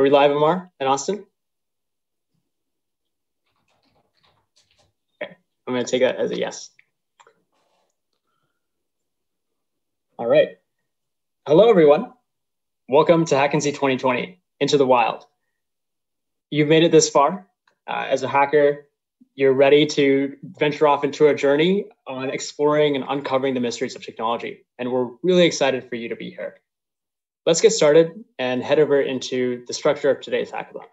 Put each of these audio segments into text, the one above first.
Are we live, Amar in Austin? Okay, I'm going to take that as a yes. All right. Hello, everyone. Welcome to HackNC 2020, Into the Wild. You've made it this far. Uh, as a hacker, you're ready to venture off into a journey on exploring and uncovering the mysteries of technology. And we're really excited for you to be here. Let's get started and head over into the structure of today's hackathon.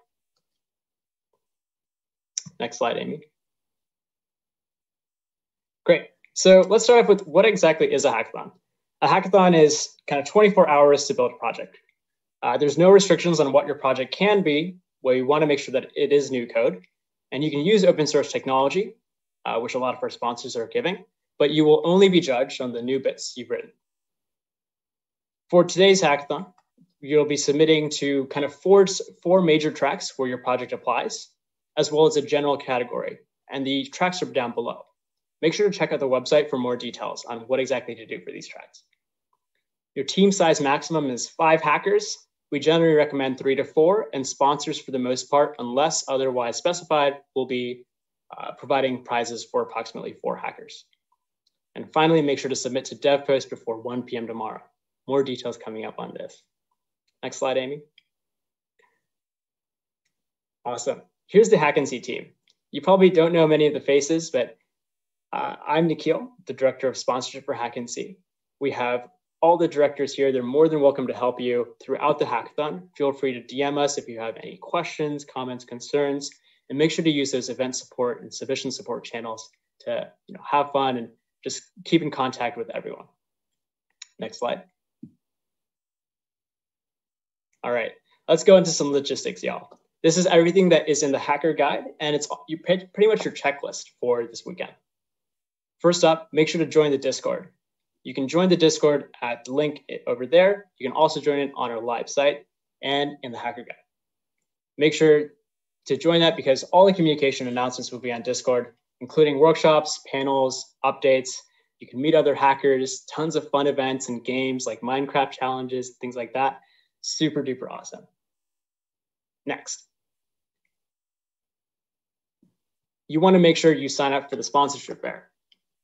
Next slide, Amy. Great. So let's start off with what exactly is a hackathon? A hackathon is kind of 24 hours to build a project. Uh, there's no restrictions on what your project can be, where you want to make sure that it is new code. And you can use open source technology, uh, which a lot of our sponsors are giving, but you will only be judged on the new bits you've written. For today's hackathon, you'll be submitting to kind of four, four major tracks where your project applies, as well as a general category. And the tracks are down below. Make sure to check out the website for more details on what exactly to do for these tracks. Your team size maximum is five hackers. We generally recommend three to four, and sponsors, for the most part, unless otherwise specified, will be uh, providing prizes for approximately four hackers. And finally, make sure to submit to DevPost before 1 p.m. tomorrow. More details coming up on this. Next slide, Amy. Awesome. Here's the HackNC team. You probably don't know many of the faces, but uh, I'm Nikhil, the director of sponsorship for HackNC. We have all the directors here. They're more than welcome to help you throughout the hackathon. Feel free to DM us if you have any questions, comments, concerns, and make sure to use those event support and submission support channels to you know, have fun and just keep in contact with everyone. Next slide. All right, let's go into some logistics, y'all. This is everything that is in the hacker guide, and it's you pretty much your checklist for this weekend. First up, make sure to join the Discord. You can join the Discord at the link over there. You can also join it on our live site and in the hacker guide. Make sure to join that because all the communication announcements will be on Discord, including workshops, panels, updates. You can meet other hackers, tons of fun events and games like Minecraft challenges, things like that. Super duper awesome. Next. You want to make sure you sign up for the sponsorship fair.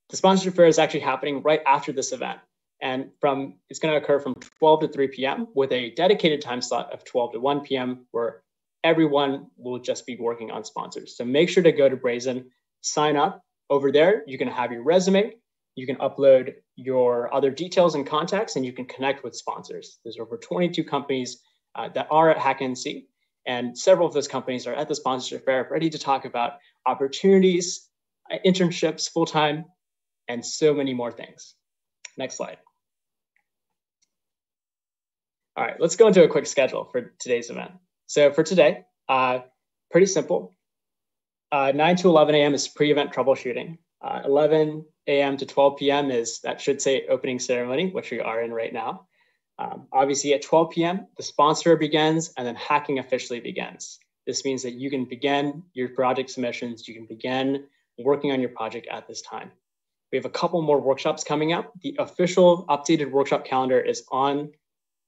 The sponsorship fair is actually happening right after this event. And from it's going to occur from 12 to 3 p.m. with a dedicated time slot of 12 to 1 p.m. where everyone will just be working on sponsors. So make sure to go to Brazen, sign up. Over there, you can have your resume, you can upload your other details and contacts, and you can connect with sponsors. There's over 22 companies uh, that are at HackNC, and several of those companies are at the sponsorship fair, ready to talk about opportunities, uh, internships, full time, and so many more things. Next slide. All right, let's go into a quick schedule for today's event. So for today, uh, pretty simple. Uh, 9 to 11 a.m. is pre-event troubleshooting. Uh, 11 a.m. to 12 p.m. is, that should say opening ceremony, which we are in right now. Um, obviously at 12 p.m., the sponsor begins and then hacking officially begins. This means that you can begin your project submissions, you can begin working on your project at this time. We have a couple more workshops coming up. The official updated workshop calendar is on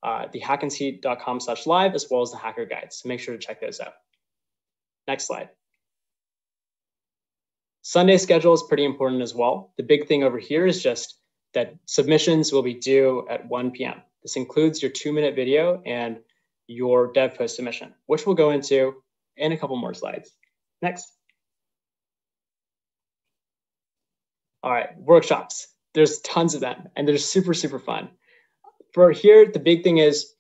uh, the hacknc.com slash live as well as the hacker guides. So make sure to check those out. Next slide. Sunday schedule is pretty important as well. The big thing over here is just that submissions will be due at 1 p.m. This includes your two minute video and your dev post submission, which we'll go into in a couple more slides. Next. All right, workshops. There's tons of them and they're super, super fun. For here, the big thing is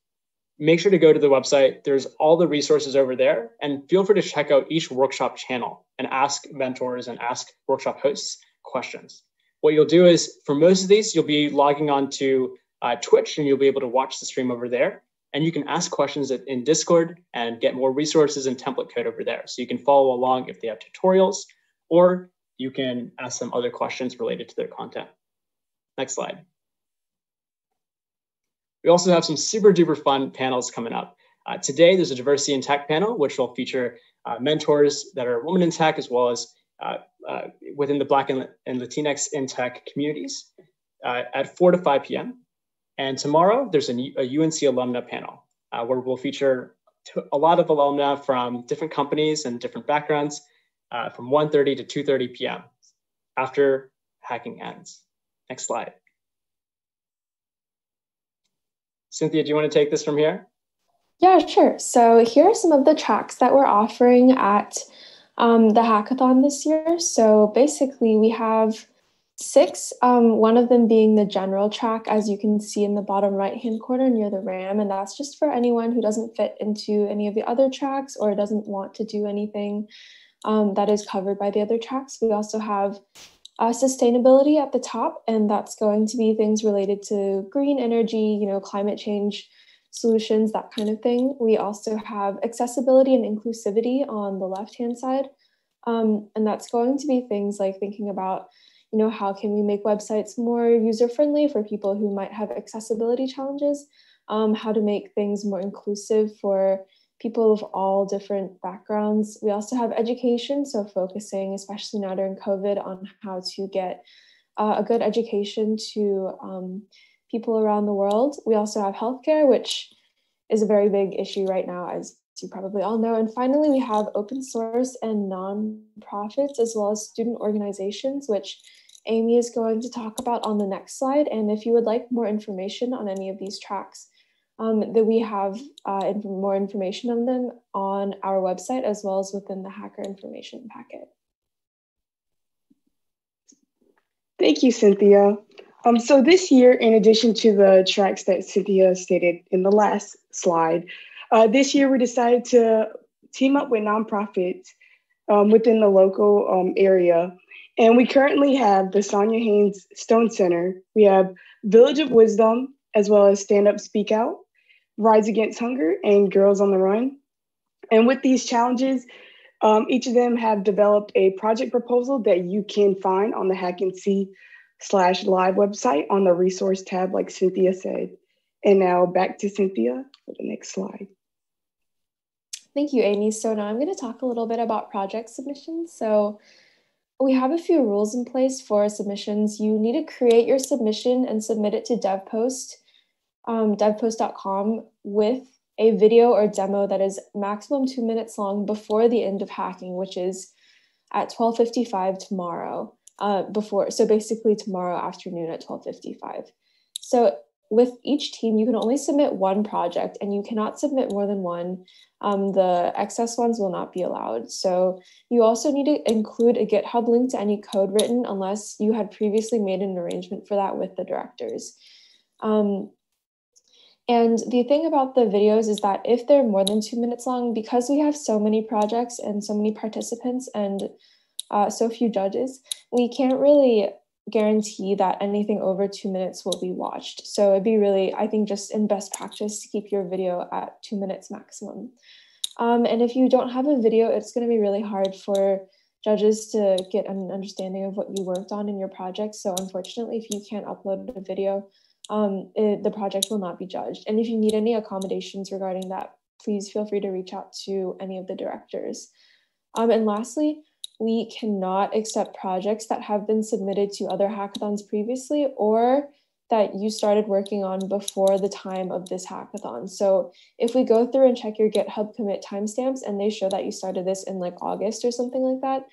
make sure to go to the website. There's all the resources over there and feel free to check out each workshop channel and ask mentors and ask workshop hosts questions. What you'll do is for most of these, you'll be logging on to uh, Twitch and you'll be able to watch the stream over there. And you can ask questions in Discord and get more resources and template code over there. So you can follow along if they have tutorials, or you can ask them other questions related to their content. Next slide. We also have some super duper fun panels coming up. Uh, today, there's a diversity in tech panel, which will feature uh, mentors that are women in tech, as well as uh, uh within the Black and, and, Latinx in tech communities uh, at 4 to 5 p.m. And tomorrow, there's a, a UNC alumna panel uh, where we'll feature a lot of alumni from different companies and different backgrounds from 1.30 to 2.30 p.m. after hacking ends. Next slide. Cynthia, do you want to take this from here? Yeah, sure. So here are some of the tracks that we're offering at um, the hackathon this year. So basically, we have six, um, one of them being the general track, as you can see in the bottom right hand corner near the RAM. And that's just for anyone who doesn't fit into any of the other tracks or doesn't want to do anything um, that is covered by the other tracks. We also have uh, sustainability at the top, and that's going to be things related to green energy, you know, climate change solutions, that kind of thing. We also have accessibility and inclusivity on the left hand side. Um, and that's going to be things like thinking about you know how can we make websites more user friendly for people who might have accessibility challenges um, how to make things more inclusive for people of all different backgrounds we also have education so focusing especially now during covid on how to get uh, a good education to um, people around the world we also have healthcare which is a very big issue right now as you probably all know. And finally, we have open source and nonprofits as well as student organizations, which Amy is going to talk about on the next slide. And if you would like more information on any of these tracks, um, that we have uh, more information on them on our website as well as within the hacker information packet. Thank you, Cynthia. Um, so this year, in addition to the tracks that Cynthia stated in the last slide, uh, this year we decided to team up with nonprofits um, within the local um, area and we currently have the Sonja Haynes Stone Center. We have Village of Wisdom, as well as Stand Up Speak Out, Rise Against Hunger, and Girls on the Run. And with these challenges, um, each of them have developed a project proposal that you can find on the HackNC slash live website on the resource tab, like Cynthia said. And now back to Cynthia for the next slide. Thank you, Amy. So now I'm going to talk a little bit about project submissions. So we have a few rules in place for submissions. You need to create your submission and submit it to DevPost, um, devpost.com with a video or demo that is maximum two minutes long before the end of hacking, which is at 12.55 tomorrow. Uh, before, so basically tomorrow afternoon at 12.55. So with each team, you can only submit one project and you cannot submit more than one um, the excess ones will not be allowed. So you also need to include a GitHub link to any code written unless you had previously made an arrangement for that with the directors. Um, and the thing about the videos is that if they're more than two minutes long, because we have so many projects and so many participants and uh, so few judges, we can't really guarantee that anything over two minutes will be watched. So it'd be really, I think, just in best practice to keep your video at two minutes maximum. Um, and if you don't have a video, it's going to be really hard for judges to get an understanding of what you worked on in your project. So unfortunately, if you can't upload a video, um, it, the project will not be judged. And if you need any accommodations regarding that, please feel free to reach out to any of the directors. Um, and lastly, we cannot accept projects that have been submitted to other hackathons previously or that you started working on before the time of this hackathon. So if we go through and check your GitHub commit timestamps and they show that you started this in like August or something like that,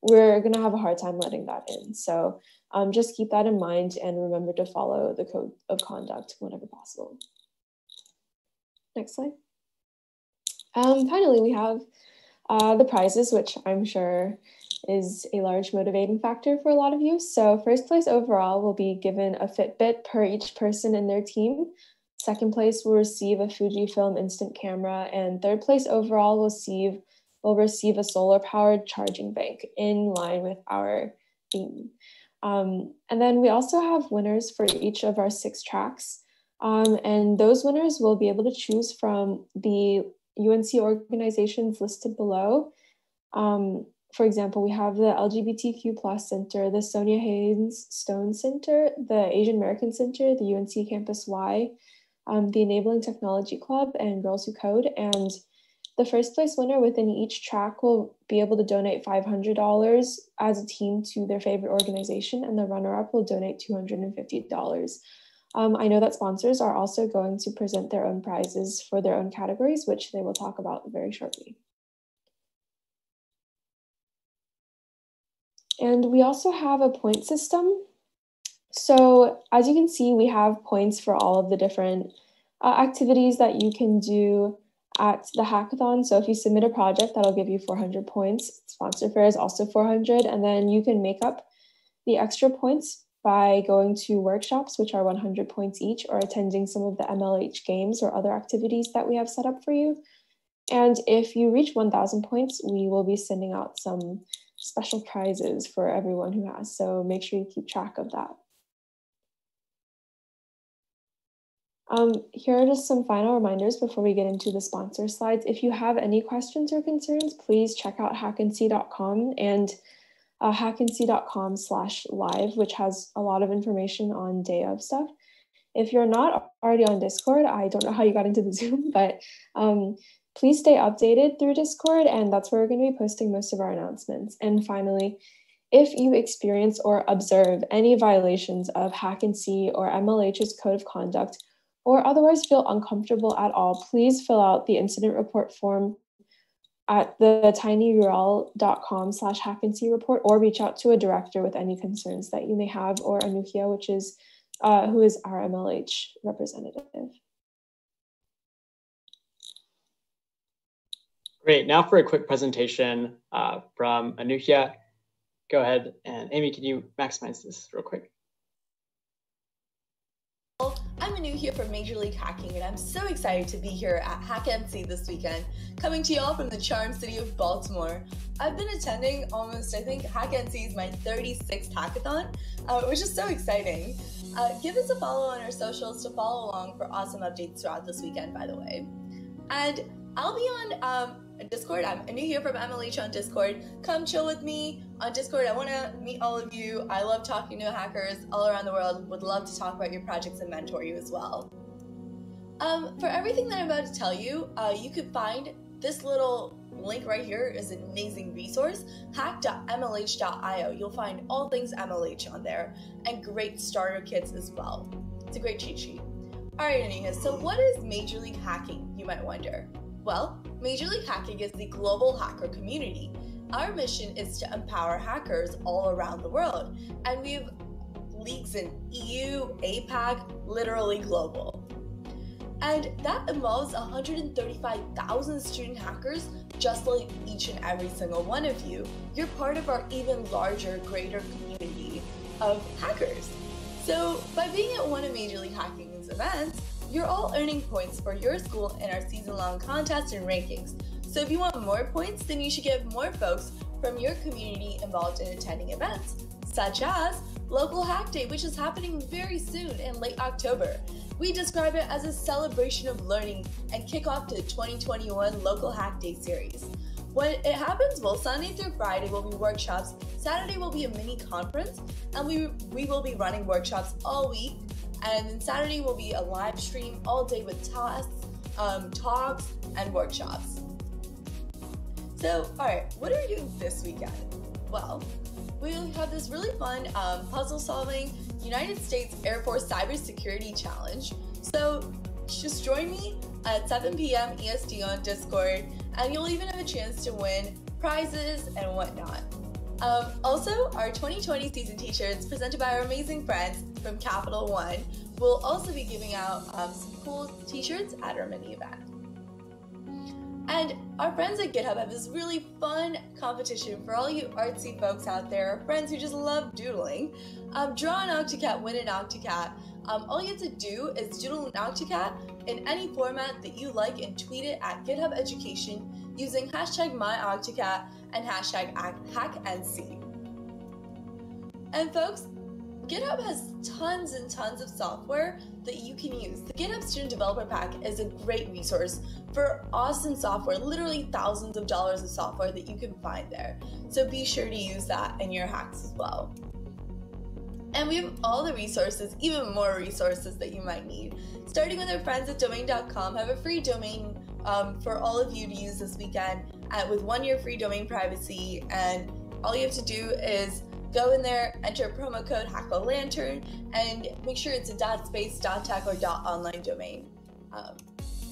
we're gonna have a hard time letting that in. So um, just keep that in mind and remember to follow the code of conduct whenever possible. Next slide. Um, finally, we have uh, the prizes, which I'm sure is a large motivating factor for a lot of you. So first place overall will be given a Fitbit per each person in their team. Second place will receive a Fujifilm instant camera, and third place overall will receive will receive a solar powered charging bank in line with our theme. Um, and then we also have winners for each of our six tracks. Um, and those winners will be able to choose from the UNC organizations listed below. Um, for example, we have the LGBTQ plus center, the Sonja Haynes Stone Center, the Asian American Center, the UNC Campus Y, um, the Enabling Technology Club, and Girls Who Code. And the first place winner within each track will be able to donate $500 as a team to their favorite organization, and the runner up will donate $250. Um, I know that sponsors are also going to present their own prizes for their own categories, which they will talk about very shortly. And we also have a point system. So as you can see, we have points for all of the different uh, activities that you can do at the hackathon. So if you submit a project, that'll give you 400 points. Sponsor fair is also 400. And then you can make up the extra points by going to workshops, which are 100 points each, or attending some of the MLH games or other activities that we have set up for you. And if you reach 1,000 points, we will be sending out some special prizes for everyone who has. So make sure you keep track of that. Um, here are just some final reminders before we get into the sponsor slides. If you have any questions or concerns, please check out hacknc.com and uh, hacknc.com slash live, which has a lot of information on day of stuff. If you're not already on Discord, I don't know how you got into the Zoom, but um, please stay updated through Discord, and that's where we're going to be posting most of our announcements. And finally, if you experience or observe any violations of Hack and or MLH's code of conduct, or otherwise feel uncomfortable at all, please fill out the incident report form at the tinyurl.com slash hacknc report or reach out to a director with any concerns that you may have or Anuhia, which is uh, who is our MLH representative. Great. Now for a quick presentation uh, from Anuhia. Go ahead and Amy, can you maximize this real quick? I'm Anuhia from Major League Hacking, and I'm so excited to be here at Hack NC this weekend, coming to y'all from the charm city of Baltimore. I've been attending almost, I think, Hack NC is my 36th hackathon, uh, which is so exciting. Uh, give us a follow on our socials to follow along for awesome updates throughout this weekend, by the way. And I'll be on um, Discord. I'm Anuhia from MLH on Discord. Come chill with me on Discord. I want to meet all of you. I love talking to hackers all around the world. Would love to talk about your projects and mentor you as well. Um, for everything that I'm about to tell you, uh, you can find this little link right here is an amazing resource hack.mlh.io. You'll find all things MLH on there and great starter kits as well. It's a great cheat sheet. All right, Anika, so what is Major League Hacking, you might wonder? Well, Major League Hacking is the global hacker community. Our mission is to empower hackers all around the world, and we have leagues in EU, APAC, literally global. And that involves 135,000 student hackers, just like each and every single one of you. You're part of our even larger, greater community of hackers. So, by being at one of Major League Hacking's events, you're all earning points for your school in our season long contests and rankings. So if you want more points, then you should get more folks from your community involved in attending events, such as Local Hack Day, which is happening very soon in late October. We describe it as a celebration of learning and kick off the 2021 Local Hack Day series. When it happens, well, Sunday through Friday will be workshops, Saturday will be a mini conference, and we, we will be running workshops all week and then Saturday will be a live stream all day with tasks, um, talks, and workshops. So, all right, what are you doing this weekend? Well, we have this really fun um, puzzle solving United States Air Force Cybersecurity Challenge. So, just join me at 7 p.m. EST on Discord, and you'll even have a chance to win prizes and whatnot. Um, also, our 2020 season t-shirts presented by our amazing friends from Capital One will also be giving out um, some cool t-shirts at our mini event. And our friends at GitHub have this really fun competition for all you artsy folks out there, friends who just love doodling. Um, draw an Octocat, win an Octocat. Um, all you have to do is doodle an Octocat in any format that you like and tweet it at GitHub Education using hashtag myoctocat and hashtag hacknc. And folks, GitHub has tons and tons of software that you can use. The GitHub Student Developer Pack is a great resource for awesome software, literally thousands of dollars of software that you can find there. So be sure to use that in your hacks as well. And we have all the resources, even more resources that you might need. Starting with our friends at domain.com, have a free domain um, for all of you to use this weekend at, with one year free domain privacy. And all you have to do is go in there, enter promo code HackOLantern, and make sure it's a dot space, dot tech, or dot online domain. Um,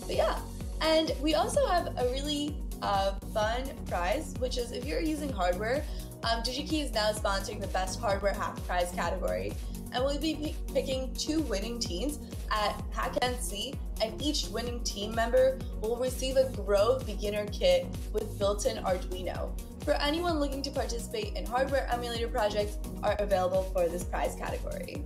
but yeah, and we also have a really uh, fun prize, which is if you're using hardware, um, DigiKey is now sponsoring the Best Hardware Hack Prize category. And we'll be p- picking two winning teams at HackNC, and each winning team member will receive a Grove beginner kit with built in Arduino. For anyone looking to participate in hardware emulator projects, are available for this prize category.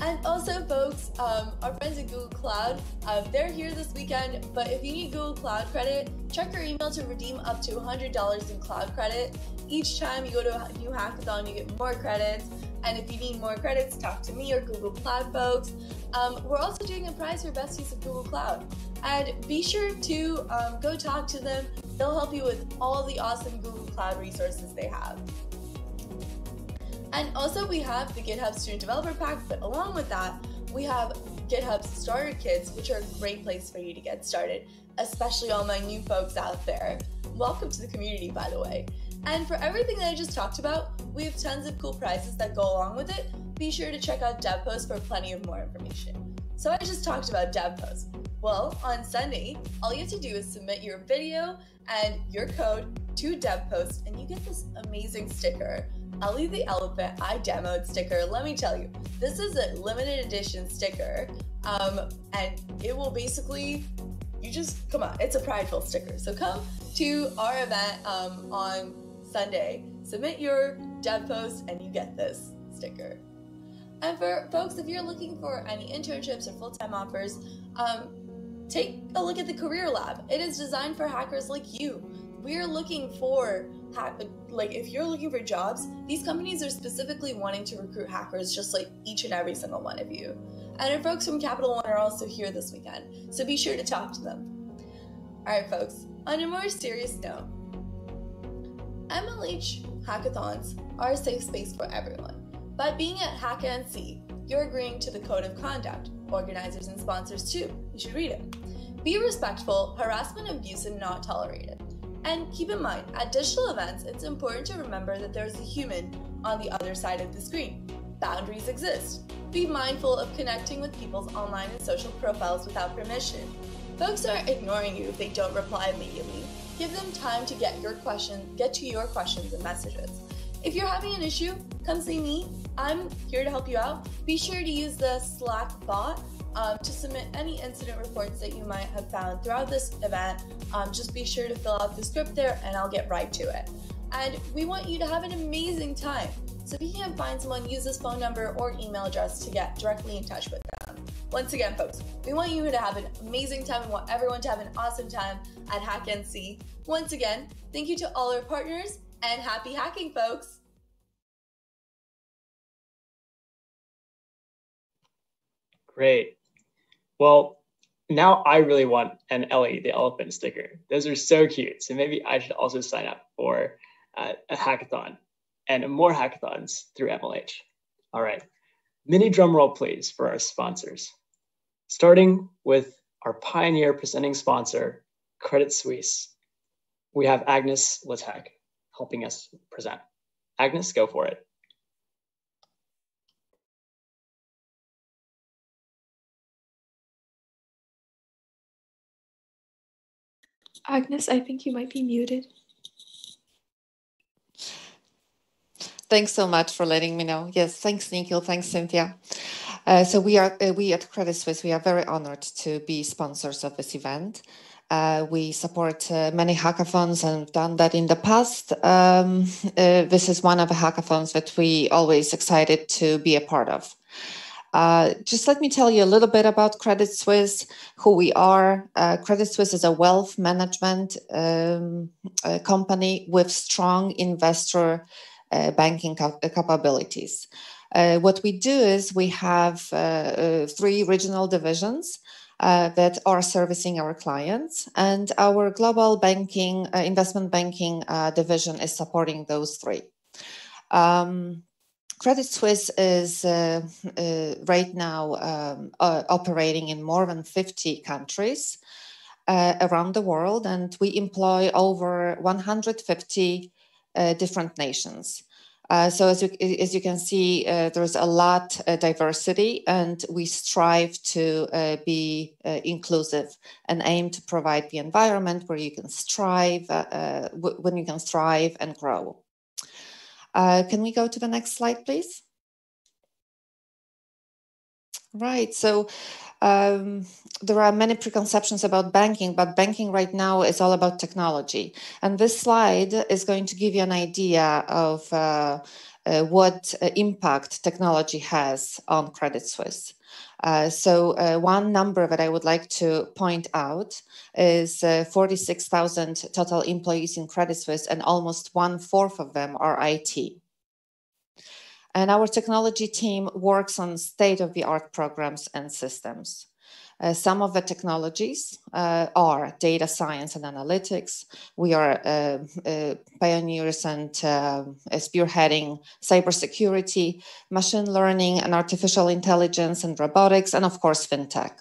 And also, folks, um, our friends at Google Cloud, uh, they're here this weekend. But if you need Google Cloud credit, check your email to redeem up to $100 in cloud credit. Each time you go to a new hackathon, you get more credits. And if you need more credits, talk to me or Google Cloud folks. Um, we're also doing a prize for best use of Google Cloud. And be sure to um, go talk to them. They'll help you with all the awesome Google Cloud resources they have. And also we have the GitHub Student Developer Pack, but along with that, we have GitHub Starter Kits, which are a great place for you to get started, especially all my new folks out there. Welcome to the community, by the way. And for everything that I just talked about, we have tons of cool prizes that go along with it. Be sure to check out DevPost for plenty of more information. So I just talked about DevPost. Well, on Sunday, all you have to do is submit your video and your code to DevPost, and you get this amazing sticker Ellie the Elephant I demoed sticker. Let me tell you, this is a limited edition sticker. Um, and it will basically, you just come on, it's a prideful sticker. So come to our event um, on Sunday, submit your dev post, and you get this sticker. And for folks, if you're looking for any internships or full time offers, um, take a look at the Career Lab. It is designed for hackers like you. We're looking for like if you're looking for jobs, these companies are specifically wanting to recruit hackers just like each and every single one of you. And our folks from Capital One are also here this weekend, so be sure to talk to them. All right, folks, on a more serious note, MLH hackathons are a safe space for everyone. By being at HackNC, you're agreeing to the code of conduct. Organizers and sponsors too. You should read it. Be respectful, harassment and abuse are not tolerated. And keep in mind, at digital events, it's important to remember that there's a human on the other side of the screen. Boundaries exist. Be mindful of connecting with people's online and social profiles without permission. Folks are ignoring you if they don't reply immediately. Give them time to get your question, get to your questions and messages. If you're having an issue, come see me. I'm here to help you out. Be sure to use the Slack bot um, to submit any incident reports that you might have found throughout this event. Um, just be sure to fill out the script there and I'll get right to it. And we want you to have an amazing time. So if you can't find someone, use this phone number or email address to get directly in touch with them. Once again, folks, we want you to have an amazing time. We want everyone to have an awesome time at HackNC. Once again, thank you to all our partners and happy hacking, folks. Great. Well, now I really want an Ellie the elephant sticker. Those are so cute. So maybe I should also sign up for uh, a hackathon and more hackathons through MLH. All right, mini drum roll please for our sponsors. Starting with our pioneer presenting sponsor, Credit Suisse. We have Agnes Latek helping us present. Agnes, go for it. Agnes, I think you might be muted. Thanks so much for letting me know. Yes, thanks, Nikhil. Thanks, Cynthia. Uh, so we are uh, we at Credit Suisse we are very honored to be sponsors of this event. Uh, we support uh, many hackathons and have done that in the past. Um, uh, this is one of the hackathons that we always excited to be a part of. Uh, just let me tell you a little bit about Credit Suisse, who we are. Uh, Credit Suisse is a wealth management um, company with strong investor uh, banking cap- capabilities. Uh, what we do is we have uh, three regional divisions. Uh, that are servicing our clients. And our global banking, uh, investment banking uh, division is supporting those three. Um, Credit Suisse is uh, uh, right now um, uh, operating in more than 50 countries uh, around the world, and we employ over 150 uh, different nations. Uh, so as you, as you can see, uh, there's a lot of diversity and we strive to uh, be uh, inclusive and aim to provide the environment where you can strive, uh, uh, when you can thrive and grow. can we go to the next slide, please? Right, so um, there are many preconceptions about banking, but banking right now is all about technology. And this slide is going to give you an idea of uh, uh, what uh, impact technology has on Credit Suisse. Uh, so uh, one number that I would like to point out is uh, 46,000 total employees in Credit Suisse and almost one fourth of them are IT. And our technology team works on state of the art programs and systems. Uh, some of the technologies uh, are data science and analytics. We are uh, uh pioneers and uh, spearheading cybersecurity, machine learning and artificial intelligence and robotics, and of course, fintech.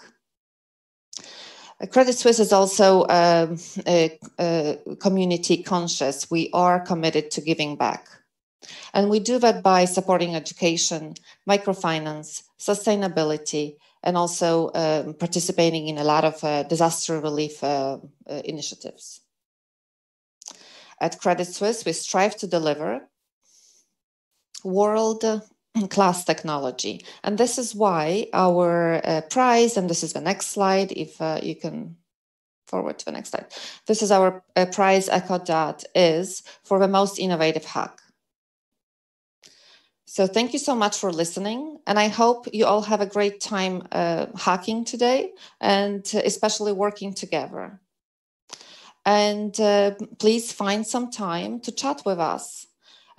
Uh, Credit Suisse is also um, community conscious. We are committed to giving back. And we do that by supporting education, microfinance, sustainability, and also um, participating in a lot of uh, disaster relief uh, uh, initiatives. At Credit Suisse, we strive to deliver world class technology. And this is why our uh, prize, and this is the next slide, if uh, you can forward to the next slide. This is our uh, prize ECHO DOT is for the most innovative hack. So thank you so much for listening. And I hope you all have a great time uh, hacking today and especially working together. And uh, please find some time to chat with us.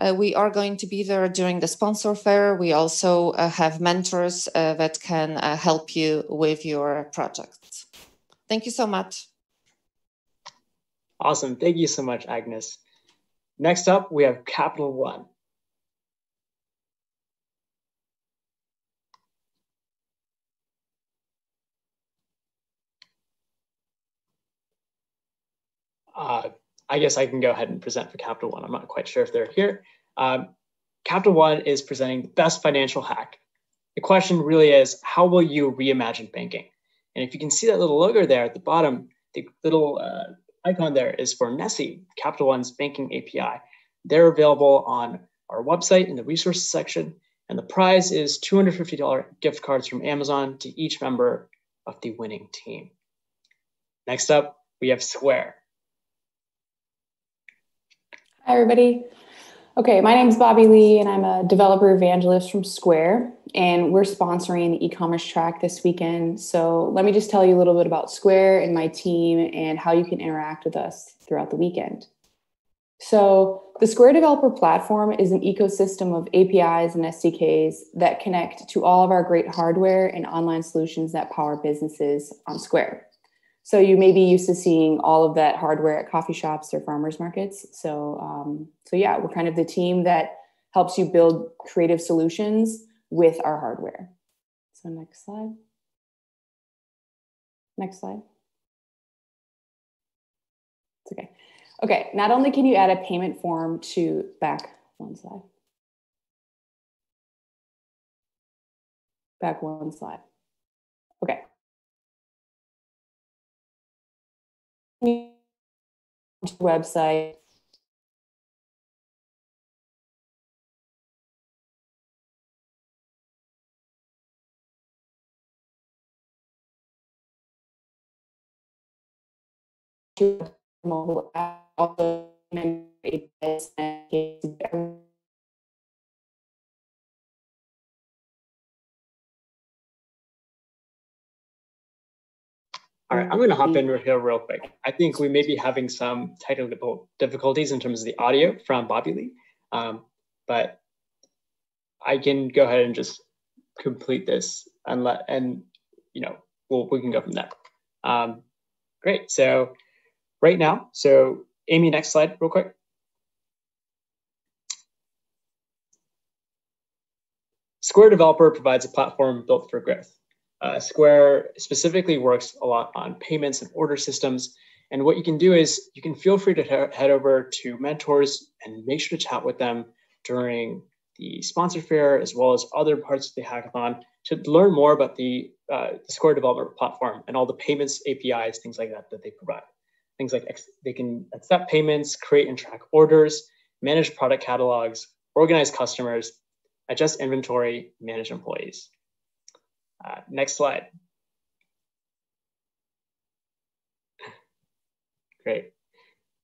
Uh, we are going to be there during the sponsor fair. We also uh, have mentors uh, that can uh, help you with your projects. Thank you so much. Awesome. Thank you so much, Agnes. Next up, we have Capital One. Uh, I guess I can go ahead and present for Capital One. I'm not quite sure if they're here. Um, Capital One is presenting the best financial hack. The question really is, how will you reimagine banking? And if you can see that little logo there at the bottom, the little uh, icon there is for Nessie, Capital One's banking API. They're available on our website in the resources section. And the prize is $250 gift cards from Amazon to each member of the winning team. Next up, we have Square. Hi, everybody. Okay, my name is Bobby Lee, and I'm a developer evangelist from Square, and we're sponsoring the e-commerce track this weekend. So let me just tell you a little bit about Square and my team and how you can interact with us throughout the weekend. So the Square Developer Platform is an ecosystem of APIs and SDKs that connect to all of our great hardware and online solutions that power businesses on Square. So you may be used to seeing all of that hardware at coffee shops or farmers markets. So, um, so yeah, we're kind of the team that helps you build creative solutions with our hardware. So next slide. Next slide. It's okay. Okay, not only can you add a payment form to back one slide. Back one slide. Okay. Website. Mobile app also All right, I'm going to hop in here real quick. I think we may be having some technical difficulties in terms of the audio from Bobby Lee, um, but I can go ahead and just complete this and let and you know we'll, we can go from there. Um, great. So right now, so Amy, next slide, real quick. Square Developer provides a platform built for growth. Uh, Square specifically works a lot on payments and order systems. And what you can do is you can feel free to head over to mentors and make sure to chat with them during the sponsor fair as well as other parts of the hackathon to learn more about the, uh, the Square development platform and all the payments APIs, things like that that they provide. Things like ex- they can accept payments, create and track orders, manage product catalogs, organize customers, adjust inventory, manage employees. Uh, next slide. Great.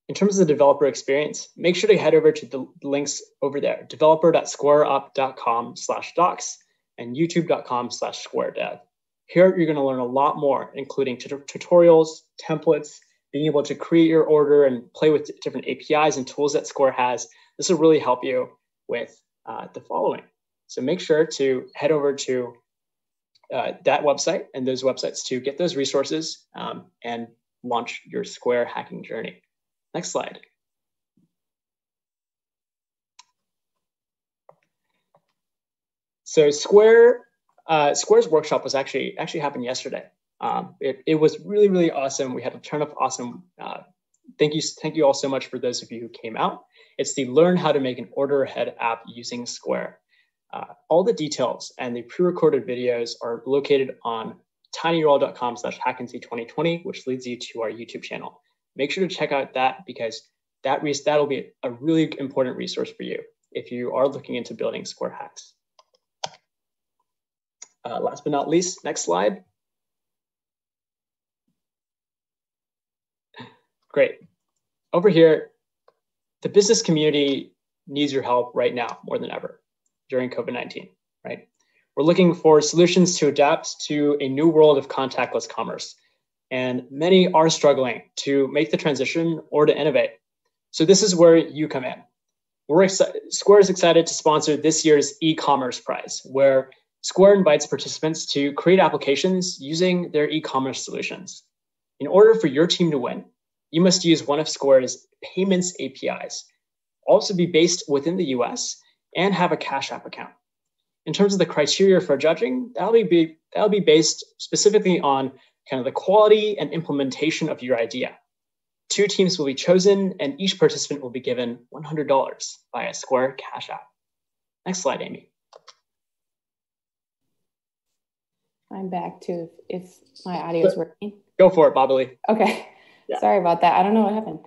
In terms of the developer experience, make sure to head over to the links over there, developer.squareup.com slash docs and youtube.com slash squaredev. Here, you're gonna learn a lot more, including tutorials, templates, being able to create your order and play with different APIs and tools that Square has. This will really help you with uh, the following. So make sure to head over to uh, that website and those websites to get those resources um, and launch your Square hacking journey. Next slide. So Square, uh, Square's workshop was actually actually happened yesterday. Um, it, it was really, really awesome. We had a ton of awesome, uh, thank you, thank you all so much for those of you who came out. It's the Learn How to Make an Order Ahead app using Square. Uh, all the details and the pre-recorded videos are located on tinyurl.com slash hacknc2020, which leads you to our YouTube channel. Make sure to check out that because that that'll be a really important resource for you if you are looking into building Square hacks. Uh, last but not least, next slide. Great. Over here, the business community needs your help right now more than ever during COVID 19, right? We're looking for solutions to adapt to a new world of contactless commerce. And many are struggling to make the transition or to innovate. So this is where you come in. We're Square is excited to sponsor this year's e-commerce prize, where Square invites participants to create applications using their e-commerce solutions. In order for your team to win, you must use one of Square's payments APIs, also be based within the US, and have a Cash App account. In terms of the criteria for judging, that'll be, that'll be based specifically on kind of the quality and implementation of your idea. Two teams will be chosen, and each participant will be given $100 by a Square Cash App. Next slide, Amy. I'm back to if my audio is working. Go for it, Bobby. Okay. Yeah. Sorry about that. I don't know what happened.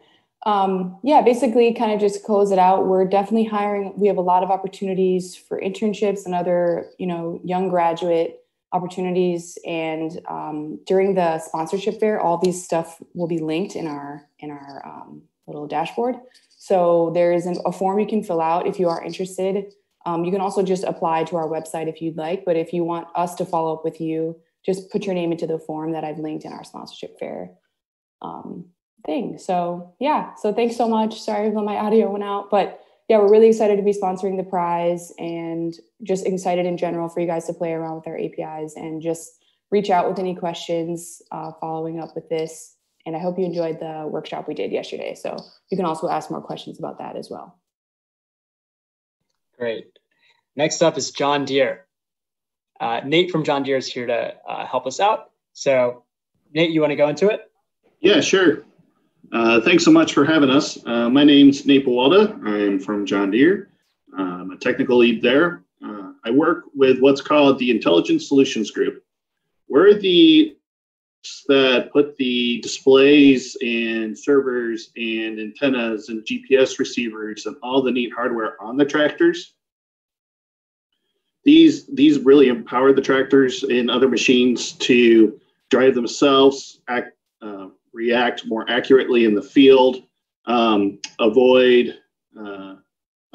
Um, yeah, basically, kind of just close it out. We're definitely hiring. We have a lot of opportunities for internships and other, you know, young graduate opportunities. And um, during the sponsorship fair, all these stuff will be linked in our in our um, little dashboard. So there is a form you can fill out if you are interested. Um, you can also just apply to our website if you'd like. But if you want us to follow up with you, just put your name into the form that I've linked in our sponsorship fair um, thing. So yeah, so thanks so much. Sorry if my audio went out, but yeah, we're really excited to be sponsoring the prize and just excited in general for you guys to play around with our APIs and just reach out with any questions uh, following up with this. And I hope you enjoyed the workshop we did yesterday. So you can also ask more questions about that as well. Great. Next up is John Deere. Uh, Nate from John Deere is here to uh, help us out. So, Nate, you want to go into it? Yeah, sure. Uh, thanks so much for having us. Uh, my name's Nate Bawalda. I'm from John Deere. I'm a technical lead there. Uh, I work with what's called the Intelligent Solutions Group. We're the that put the displays and servers and antennas and GPS receivers and all the neat hardware on the tractors. These, these really empower the tractors and other machines to drive themselves, act, uh, react more accurately in the field, um, avoid uh,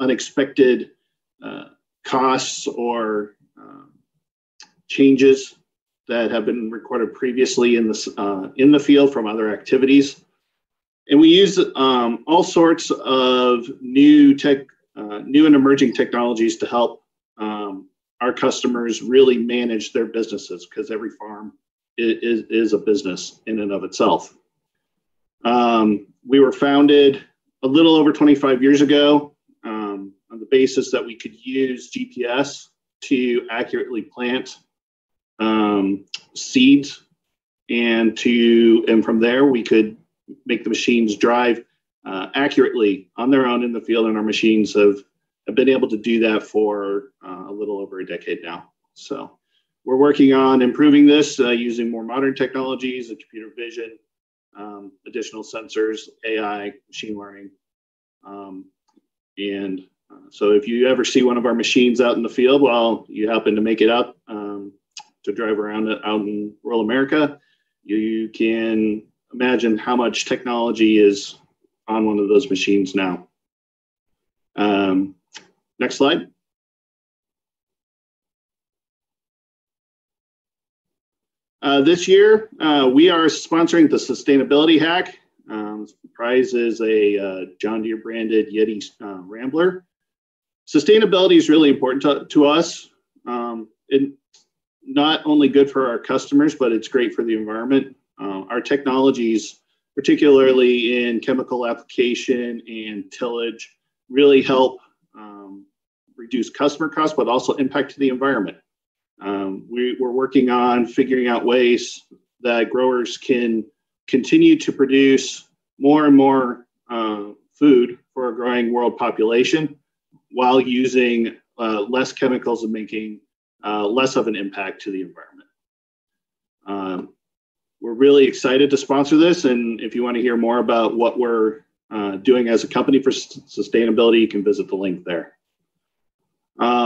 unexpected uh, costs or um, changes that have been recorded previously in the, uh, in the field from other activities. And we use um, all sorts of new tech, uh, new and emerging technologies to help um, our customers really manage their businesses because every farm is, is a business in and of itself. Um, we were founded a little over 25 years ago um, on the basis that we could use GPS to accurately plant um, seeds and to and from there we could make the machines drive uh, accurately on their own in the field and our machines have have been able to do that for uh, a little over a decade now. So we're working on improving this uh, using more modern technologies, the computer vision, um, additional sensors, AI, machine learning. Um, and uh, so if you ever see one of our machines out in the field while you happen to make it up um, to drive around out in rural America, you, you can imagine how much technology is on one of those machines now. Um, next slide. Uh, this year, uh, we are sponsoring the Sustainability Hack. Um, the prize is a uh, John Deere branded Yeti uh, Rambler. Sustainability is really important to, to us. Um, it's not only good for our customers, but it's great for the environment. Uh, our technologies, particularly in chemical application and tillage, really help um, reduce customer costs, but also impact to the environment. Um, we, we're working on figuring out ways that growers can continue to produce more and more uh, food for a growing world population while using uh, less chemicals and making uh, less of an impact to the environment. Um, we're really excited to sponsor this. And if you want to hear more about what we're uh, doing as a company for sustainability, you can visit the link there.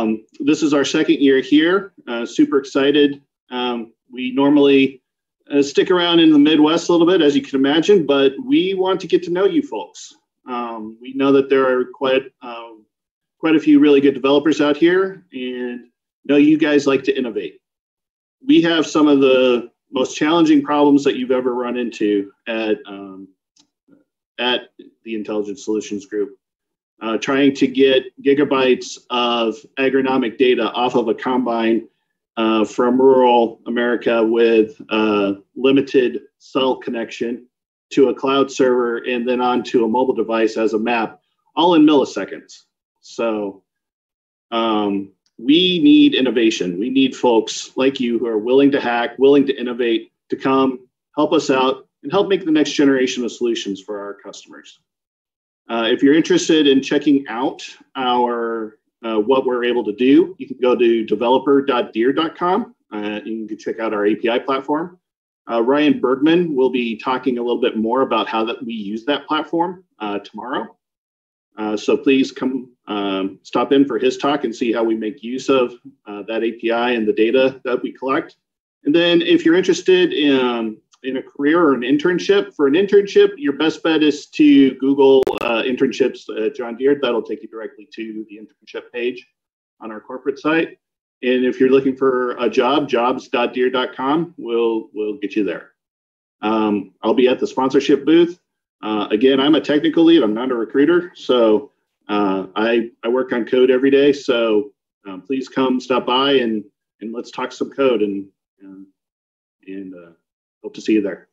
Um, this is our second year here. Uh, super excited. Um, we normally uh, stick around in the Midwest a little bit, as you can imagine, but we want to get to know you folks. Um, we know that there are quite um, quite a few really good developers out here, and know you guys like to innovate. We have some of the most challenging problems that you've ever run into at um, at the Intelligent Solutions Group uh, trying to get gigabytes of agronomic data off of a combine uh, from rural America with uh, limited cell connection to a cloud server and then onto a mobile device as a map, all in milliseconds. So um, we need innovation. We need folks like you who are willing to hack, willing to innovate, to come help us out and help make the next generation of solutions for our customers. Uh, if you're interested in checking out our uh, what we're able to do, you can go to developer.deere.com. Uh, you can check out our API platform. Uh, Ryan Bergman will be talking a little bit more about how that we use that platform uh, tomorrow. Uh, so please come um, stop in for his talk and see how we make use of that API and the data that we collect. And then if you're interested in in a career or an internship. For an internship, your best bet is to Google uh, internships at John Deere. That'll take you directly to the internship page on our corporate site. And if you're looking for a job, jobs.deere.com will will get you there. Um, I'll be at the sponsorship booth. Uh, again, I'm a technical lead. I'm not a recruiter, so uh, I I work on code every day. So um, please come stop by and and let's talk some code and and, and uh, Hope to see you there.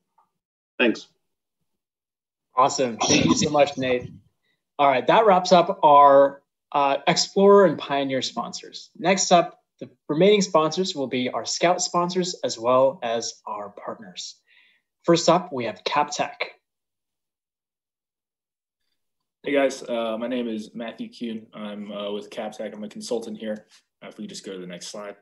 Thanks. Awesome. Thank you so much, Nate. All right, that wraps up our uh, Explorer and Pioneer sponsors. Next up, the remaining sponsors will be our Scout sponsors as well as our partners. First up, we have CapTech. Hey guys, uh, my name is Matthew Kuhn. I'm uh, with CapTech. I'm a consultant here. Uh, if we just go to the next slide.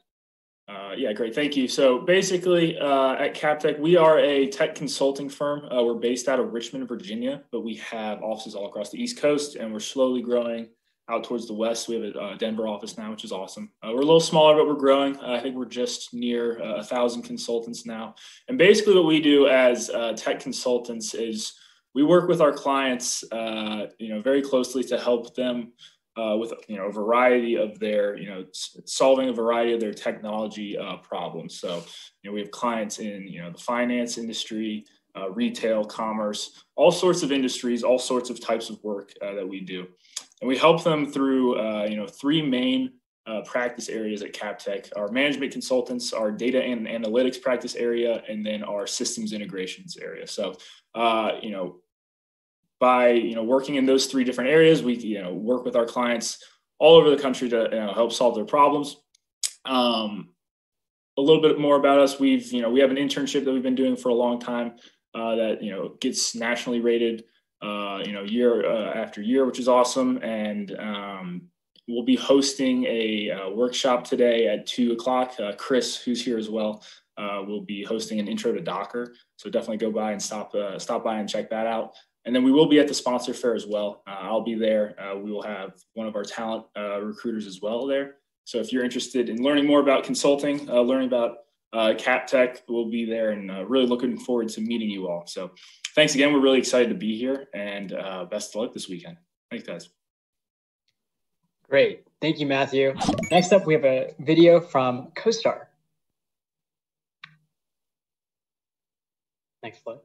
Uh, yeah, great. Thank you. So basically, uh, at CapTech, we are a tech consulting firm. Uh, we're based out of Richmond, Virginia, but we have offices all across the East Coast, and we're slowly growing out towards the west. We have a uh, Denver office now, which is awesome. Uh, we're a little smaller, but we're growing. I think we're just near a thousand consultants now. And basically, what we do as tech consultants is we work with our clients, you know, very closely to help them uh, with you know a variety of their you know solving a variety of their technology uh, problems. So you know we have clients in you know the finance industry, uh, retail, commerce, all sorts of industries, all sorts of types of work uh, that we do, and we help them through uh, you know three main. Uh, practice areas at CapTech, our management consultants, our data and analytics practice area, and then our systems integrations area. So, you know, by you know working in those three different areas we you know work with our clients all over the country to you know, help solve their problems um, a little bit more about us we've you know we have an internship that we've been doing for a long time uh, that you know gets nationally rated uh, you know year uh, after year which is awesome and um, we'll be hosting a uh, workshop today at two o'clock. Uh, Chris, who's here as well, uh, will be hosting an intro to Docker. So definitely go by and stop stop by and check that out. And then we will be at the sponsor fair as well. Uh, I'll be there. Uh, we will have one of our talent uh, recruiters as well there. So if you're interested in learning more about consulting, uh, learning about uh, CapTech, we'll be there and really looking forward to meeting you all. So thanks again. We're really excited to be here and best of luck this weekend. Thanks, guys. Great. Thank you, Matthew. Next up, we have a video from CoStar. Next slide.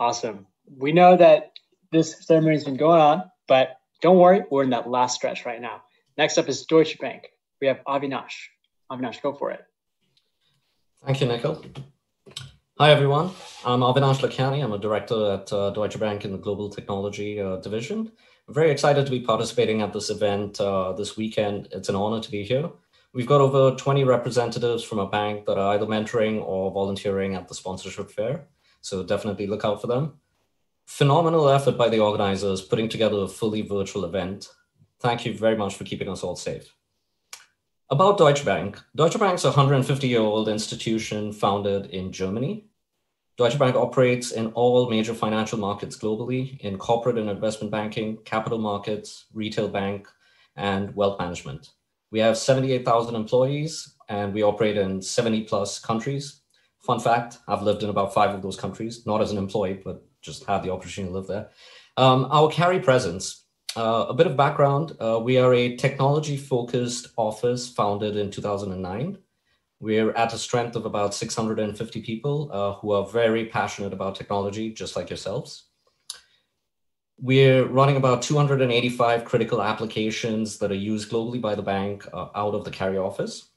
Awesome. We know that this ceremony has been going on, but don't worry, we're in that last stretch right now. Next up is Deutsche Bank. We have Avinash. Avinash, go for it. Thank you, Nikhil. Hi, everyone. I'm Avinash Lakhani. I'm a director at uh, Deutsche Bank in the Global Technology uh, Division. I'm very excited to be participating at this event uh, this weekend. It's an honor to be here. We've got over 20 representatives from a bank that are either mentoring or volunteering at the sponsorship fair. So definitely look out for them. Phenomenal effort by the organizers putting together a fully virtual event. Thank you very much for keeping us all safe. About Deutsche Bank. Deutsche Bank is a 150 year old institution founded in Germany. Deutsche Bank operates in all major financial markets globally in corporate and investment banking, capital markets, retail bank, and wealth management. We have 78,000 employees and we operate in 70 plus countries. Fun fact I've lived in about five of those countries, not as an employee, but just had the opportunity to live there. Um, our Cary presence. Uh, a bit of background uh, we are a technology focused office founded in 2009. We're at a strength of about 650 people uh, who are very passionate about technology, just like yourselves. We're running about 285 critical applications that are used globally by the bank uh, out of the Cary office.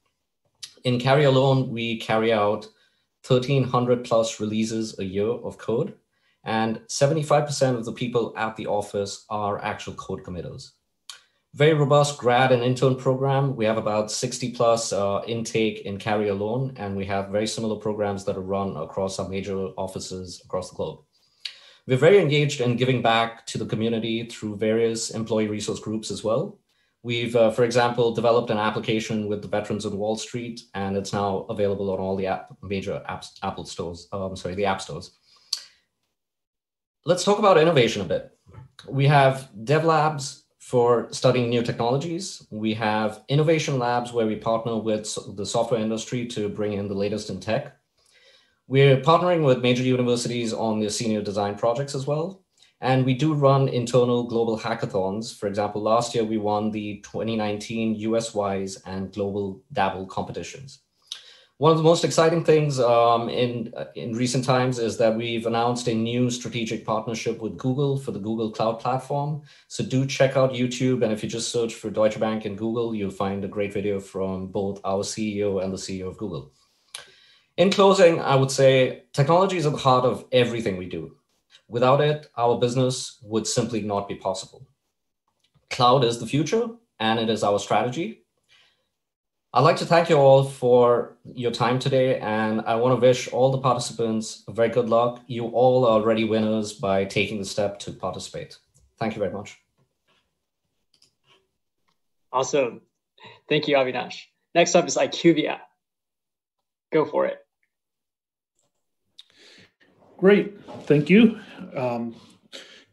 In Cary alone, we carry out 1,300 plus releases a year of code, and 75% of the people at the office are actual code committers. Very robust grad and intern program. We have about 60 plus uh, intake in Cary alone, and we have very similar programs that are run across our major offices across the globe. We're very engaged in giving back to the community through various employee resource groups as well. We've, uh, for example, developed an application with the Veterans on Wall Street, and it's now available on all the app, major apps, Apple stores. Um, sorry, the app stores. Let's talk about innovation a bit. We have dev labs for studying new technologies. We have innovation labs where we partner with the software industry to bring in the latest in tech. We're partnering with major universities on their senior design projects as well. And we do run internal global hackathons. For example, last year we won the 2019 US Wise and Global Dabble competitions. One of the most exciting things um, in, in recent times is that we've announced a new strategic partnership with Google for the Google Cloud Platform. So do check out YouTube. And if you just search for Deutsche Bank in Google, you'll find a great video from both our CEO and the CEO of Google. In closing, I would say technology is at the heart of everything we do. Without it, our business would simply not be possible. Cloud is the future, and it is our strategy. I'd like to thank you all for your time today, and I want to wish all the participants very good luck. You all are already winners by taking the step to participate. Thank you very much. Awesome. Thank you, Avinash. Next up is IQVIA. Go for it. Great. Thank you. Um,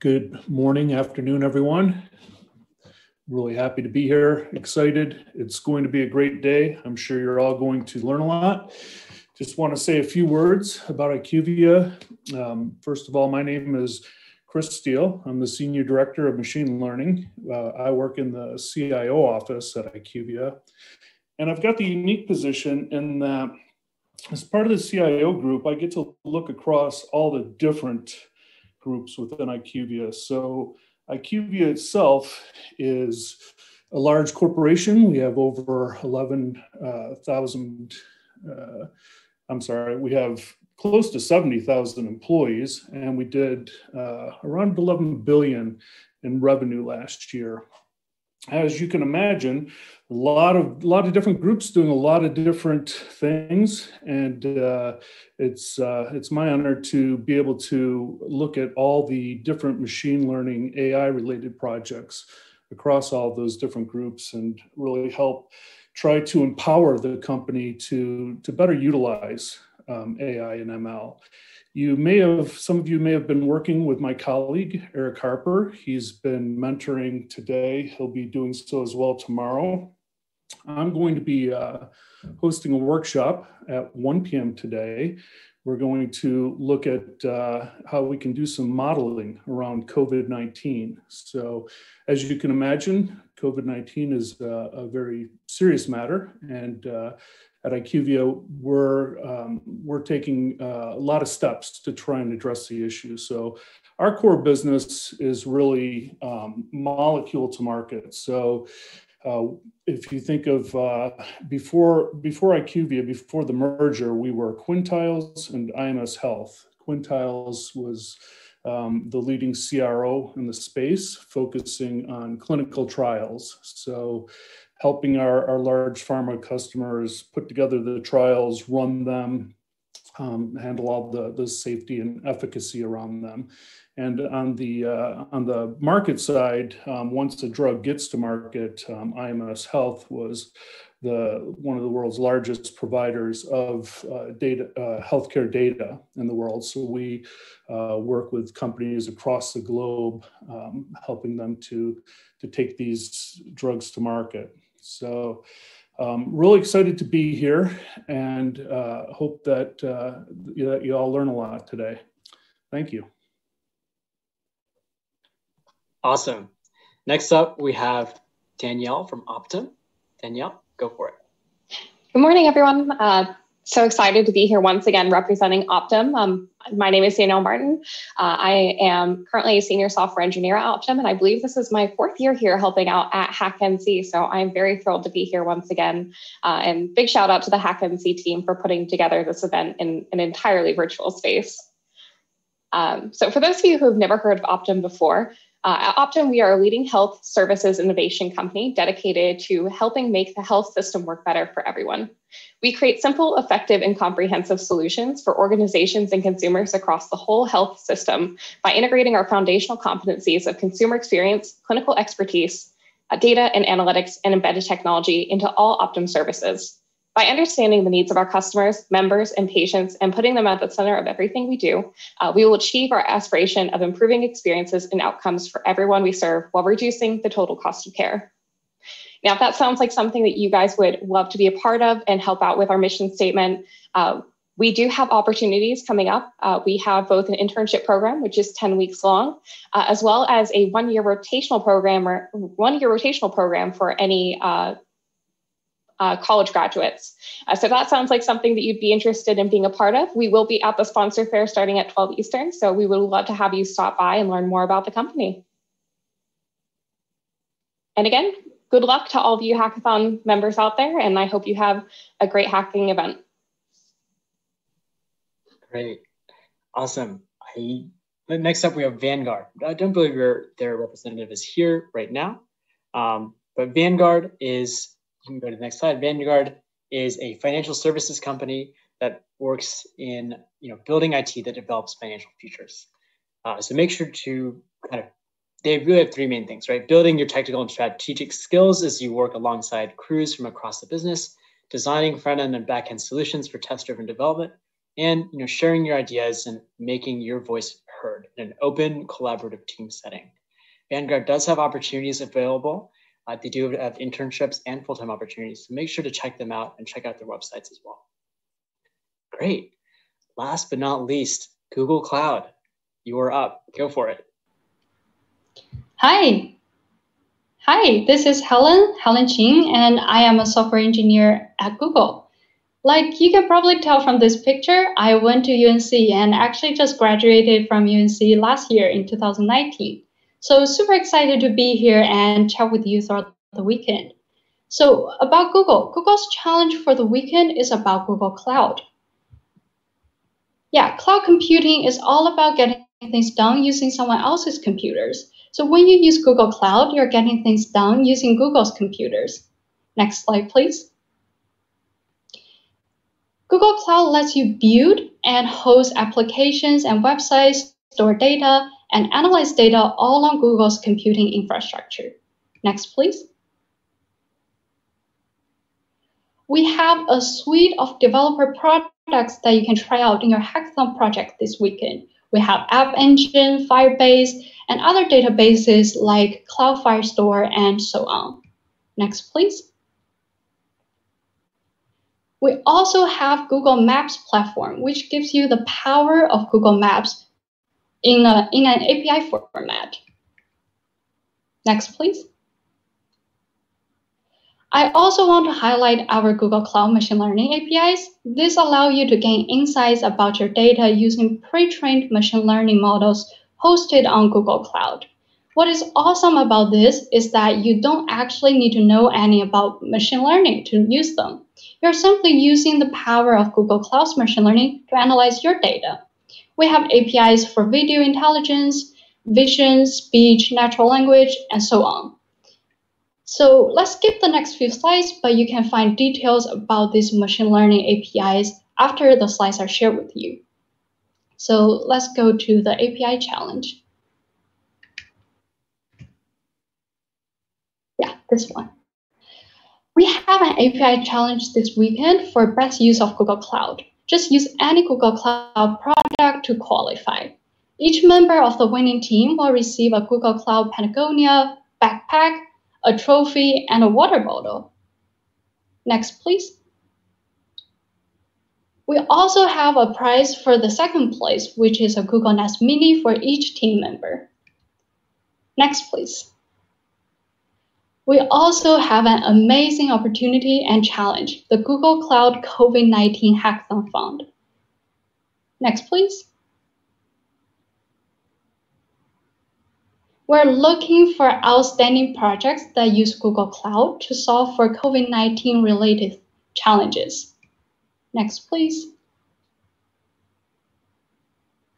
good morning, afternoon, everyone. Really happy to be here. Excited. It's going to be a great day. I'm sure you're all going to learn a lot. Just want to say a few words about IQVIA. Um, first of all, my name is Chris Steele. I'm the Senior Director of Machine Learning. Uh, I work in the CIO office at IQVIA. And I've got the unique position in that as part of the CIO group, I get to look across all the different groups within IQVIA. So IQVIA itself is a large corporation. We have over 11,000, uh, uh, I'm sorry, we have close to 70,000 employees, and we did uh, around 11 billion in revenue last year. As you can imagine, a lot of a lot of different groups doing a lot of different things, and uh, it's uh, it's my honor to be able to look at all the different machine learning AI related projects across all those different groups and really help try to empower the company to to better utilize um, AI and ML. You may have, some of you may have been working with my colleague, Eric Harper. He's been mentoring today. He'll be doing so as well tomorrow. I'm going to be uh, hosting a workshop at 1 p.m. today. We're going to look at uh, how we can do some modeling around COVID 19. So, as you can imagine, COVID 19 is a, a, very serious matter, and uh, at IQVIA, we're, um, we're taking uh, a lot of steps to try and address the issue. So our core business is really um, molecule to market. So uh, if you think of uh, before before IQVIA, before the merger, we were Quintiles and IMS Health. Quintiles was um, the leading CRO in the space, focusing on clinical trials. So helping our, our large pharma customers put together the trials, run them, um, handle all the, the safety and efficacy around them. And on the uh, on the market side, um, once a drug gets to market, um, IMS Health was the one of the world's largest providers of uh, data, uh, healthcare data in the world. So we uh, work with companies across the globe, um, helping them to to take these drugs to market. So um, really excited to be here and uh, hope that, uh, that you all learn a lot today. Thank you. Awesome. Next up, we have Danielle from Optum. Danielle, go for it. Good morning, everyone. Uh, so excited to be here once again representing Optum. Um, my name is Danielle Martin. Uh, I am currently a senior software engineer at Optum, and I believe this is my fourth year here helping out at HackNC. So I'm very thrilled to be here once again. Uh, and big shout out to the HackNC team for putting together this event in an entirely virtual space. Um, so for those of you who have never heard of Optum before, uh, at Optum, we are a leading health services innovation company dedicated to helping make the health system work better for everyone. We create simple, effective, and comprehensive solutions for organizations and consumers across the whole health system by integrating our foundational competencies of consumer experience, clinical expertise, uh, data and analytics, and embedded technology into all Optum services. By understanding the needs of our customers, members, and patients and putting them at the center of everything we do, uh, we will achieve our aspiration of improving experiences and outcomes for everyone we serve while reducing the total cost of care. Now, if that sounds like something that you guys would love to be a part of and help out with our mission statement, uh, we do have opportunities coming up. Uh, we have both an internship program, which is 10 weeks long, uh, as well as a one year rotational program or one year rotational program for any uh, college graduates. Uh, so that sounds like something that you'd be interested in being a part of. We will be at the sponsor fair starting at 12 Eastern. So we would love to have you stop by and learn more about the company. And again, good luck to all of you hackathon members out there. And I hope you have a great hacking event. Great. Awesome. I, next up, we have Vanguard. I don't believe their representative is here right now. Um, but Vanguard is, you can go to the next slide. Vanguard is a financial services company that works in you know building IT that develops financial features. Uh, so make sure to kind of they really have three main things, right? Building your technical and strategic skills as you work alongside crews from across the business, designing front end and back end solutions for test driven development, and you know sharing your ideas and making your voice heard in an open, collaborative team setting. Vanguard does have opportunities available. Uh, they do have internships and full time opportunities, so make sure to check them out and check out their websites as well. Great. Last but not least, Google Cloud. You are up. Go for it. Hi. Hi, this is Helen, Helen Ching, and I am a software engineer at Google. Like you can probably tell from this picture, I went to UNC and actually just graduated from UNC last year in 2019. So super excited to be here and chat with you throughout the weekend. So about Google, Google's challenge for the weekend is about Google Cloud. Yeah, cloud computing is all about getting things done using someone else's computers. So when you use Google Cloud, you're getting things done using Google's computers. Next slide, please. Google Cloud lets you build and host applications and websites, store data, and analyze data all on Google's computing infrastructure. Next, please. We have a suite of developer products that you can try out in your hackathon project this weekend. We have App Engine, Firebase, and other databases like Cloud Firestore and so on. Next, please. We also have Google Maps platform, which gives you the power of Google Maps in, a, in an API format. Next, please. I also want to highlight our Google Cloud Machine Learning APIs. This allow you to gain insights about your data using pre-trained machine learning models hosted on Google Cloud. What is awesome about this is that you don't actually need to know any about machine learning to use them. You're simply using the power of Google Cloud's machine learning to analyze your data. We have APIs for video intelligence, vision, speech, natural language, and so on. So let's skip the next few slides, but you can find details about these machine learning APIs after the slides are shared with you. So let's go to the API challenge. Yeah, this one. We have an API challenge this weekend for best use of Google Cloud. Just use any Google Cloud product to qualify. Each member of the winning team will receive a Google Cloud Patagonia backpack a trophy, and a water bottle. Next, please. We also have a prize for the second place, which is a Google Nest Mini for each team member. Next, please. We also have an amazing opportunity and challenge, the Google Cloud COVID-19 Hackathon Fund. Next, please. We're looking for outstanding projects that use Google Cloud to solve for COVID-19 related challenges. Next, please.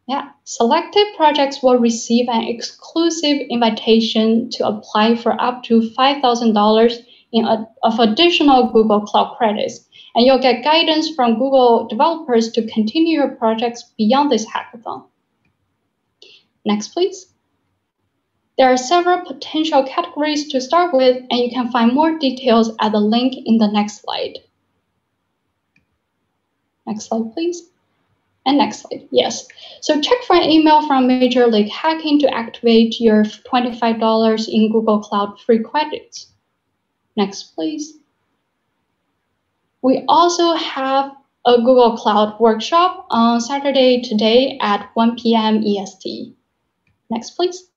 Yeah, selected projects will receive an exclusive invitation to apply for up to $5,000 in a, of additional Google Cloud credits. And you'll get guidance from Google developers to continue your projects beyond this hackathon. Next, please. There are several potential categories to start with, and you can find more details at the link in the next slide. Next slide, please. And next slide, yes. So check for an email from Major League Hacking to activate your $25 in Google Cloud free credits. Next, please. We also have a Google Cloud workshop on Saturday today at 1 p.m. EST. Next, please.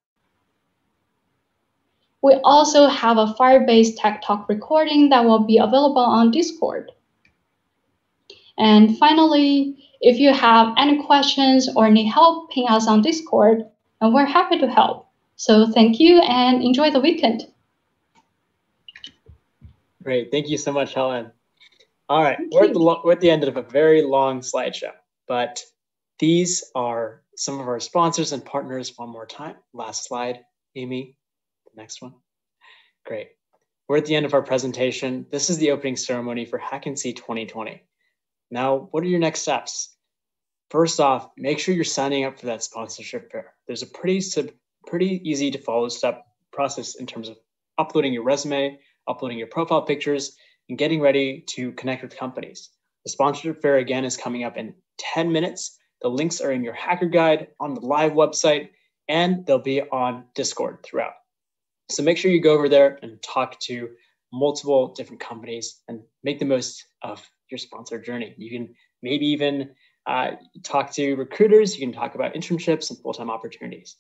We also have a Firebase Tech Talk recording that will be available on Discord. And finally, if you have any questions or need help, ping us on Discord, and we're happy to help. So thank you and enjoy the weekend. Great. Thank you so much, Helen. All right, we're at, the we're at the end of a very long slideshow, but these are some of our sponsors and partners one more time. Last slide, Amy, the next one. Great. We're at the end of our presentation. This is the opening ceremony for HackNC 2020. Now, what are your next steps? First off, make sure you're signing up for that sponsorship fair. There's a pretty pretty easy to follow step process in terms of uploading your resume, uploading your profile pictures, and getting ready to connect with companies. The sponsorship fair again is coming up in 10 minutes. The links are in your hacker guide on the live website, and they'll be on Discord throughout. So make sure you go over there and talk to multiple different companies and make the most of your sponsor journey. You can maybe even uh, talk to recruiters, you can talk about internships and full time opportunities.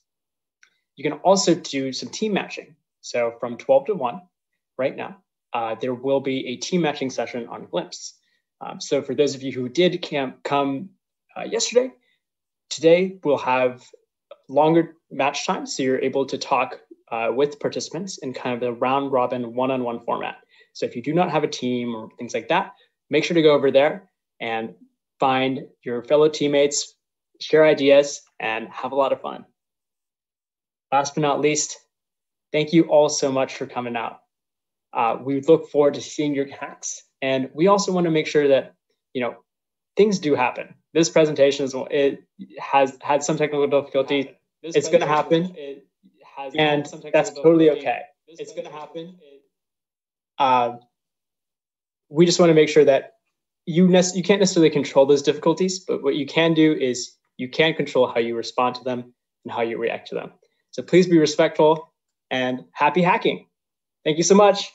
You can also do some team matching. So from 12 to 1 right now, uh, there will be a team matching session on Glimpse. Um, so for those of you who did camp come uh, yesterday, today we'll have longer match time. So you're able to talk uh, with participants in kind of a round robin one on one format. So if you do not have a team or things like that, make sure to go over there and find your fellow teammates, share ideas, and have a lot of fun. Last but not least, thank you all so much for coming out. Uh, we look forward to seeing your hacks. And we also want to make sure that, you know, things do happen. This presentation is it has had some technical difficulty. It's going to happen. It has and that's totally okay. It's going to happen. Uh, we just want to make sure that you ne- you can't necessarily control those difficulties, but what you can do is you can control how you respond to them and how you react to them. So please be respectful and happy hacking. Thank you so much.